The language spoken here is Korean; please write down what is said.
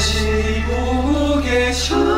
다시 보고 계셔.